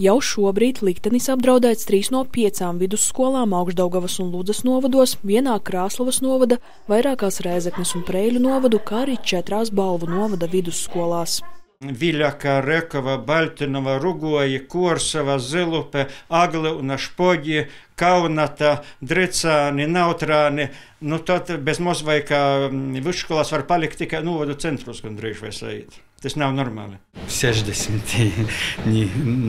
Jau šobrīd liktenis apdraudēts trīs no piecām vidusskolām Augšdaugavas un Ludzas novados, vienā Krāslavas novada, vairākās Rēzeknes un Preļu novadu, kā arī četrās Balvu novada vidusskolās. Viļaka, Rekova, Baltinova, Rugoji, Korsava, Zilupe, Agluna, Špoģi, Kaunata, Dricāni, Nautrāni. Nu, tad bez mozvaika vidusskolās var palikt tikai novadu centros gandrīz vai sajūt. Tas nav normāli. 60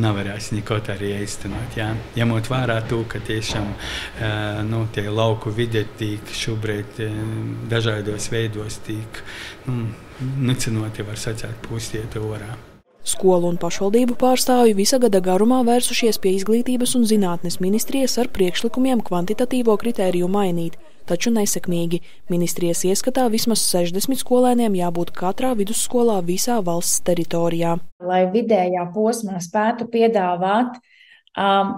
nevarēs neko arī īstenot. Jā. Ņemot vērā to, ka tiešām nu, tie lauku vide tīk šobrīd dažādos veidos tīk nu, nicinoti, var sacīt, pustiet orā. Skolu un pašvaldību pārstāvji visa gada garumā vērsušies pie izglītības un zinātnes ministrijas ar priekšlikumiem kvantitatīvo kritēriju mainīt, taču nesekmīgi. Ministrijas ieskatā vismaz 60 skolēniem jābūt katrā vidusskolā visā valsts teritorijā. Lai vidējā posmā spētu piedāvāt um,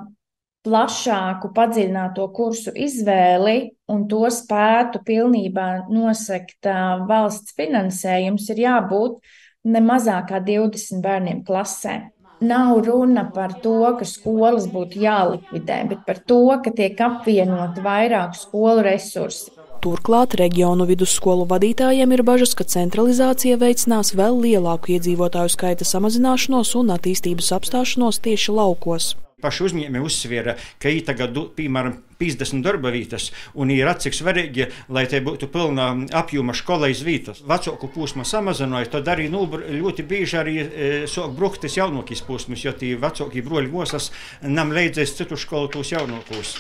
plašāku, padziļināto kursu izvēli un to spētu pilnībā nosekt uh, valsts finansējums, ir jābūt ne mazāk kā 20 bērniem klasē. Nav runa par to, ka skolas būtu jālikvidē, bet par to, ka tiek apvienot vairāk skolu resursi. Turklāt reģionu vidusskolu vadītājiem ir bažas, ka centralizācija veicinās vēl lielāku iedzīvotāju skaita samazināšanos un attīstības apstāšanos tieši laukos paši uzņēmēji uzsvēra, ka ir tagad, piemēram, 50 darba vietas, un ir cik svarīgi, lai te būtu pilna apjoma skolas vietas. Vecāku posmu samazināja, tad arī nu, ļoti bieži arī e, sāk bruktis jaunākīs posmus, jo tie vecākie broļi mosas nam leidzēs citu skolu tos jaunākos.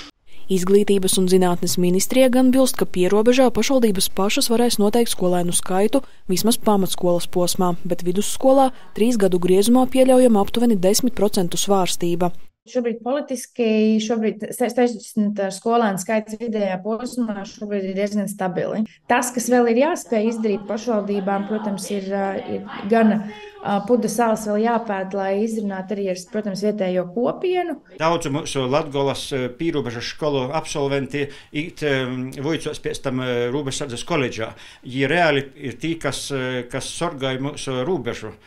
Izglītības un zinātnes ministrija gan bilst, ka pierobežā pašvaldības pašas varēs noteikt skolēnu skaitu vismaz pamatskolas posmā, bet vidusskolā trīs gadu griezumā pieļaujama aptuveni 10% svārstība. Šobrīd politiski šobrīd 60 skolēnu skaits vidējā posmā šobrīd ir diezgan stabili. Tas, kas vēl ir jāspēj izdarīt pašvaldībām, protams, ir, ir gan puda salas vēl jāpēta, lai izrunātu arī ar, protams, vietējo kopienu. Daudz mūsu Latgolas pīrobežas skolu absolventi īt vojcos pēc tam Rūbežsardzes koledžā. Viņi reāli ir tī, kas, kas sorgāja mūsu rūbežu.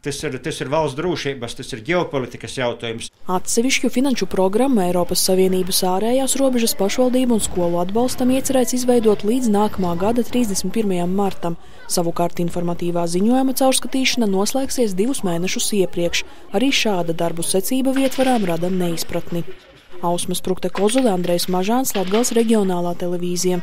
Tas ir, tas ir valsts drošības, tas ir ģeopolitikas jautājums. Atsevišķu finanšu programmu Eiropas Savienības ārējās robežas pašvaldību un skolu atbalstam iecerēts izveidot līdz nākamā gada 31. martam. Savukārt informatīvā ziņojuma caurskatīšana noslēgsies divus mēnešus iepriekš. Arī šāda darbu secība vietvarām rada neizpratni. Ausmas Prukte Kozule, Andrejs Mažāns, Latgals reģionālā televīzija.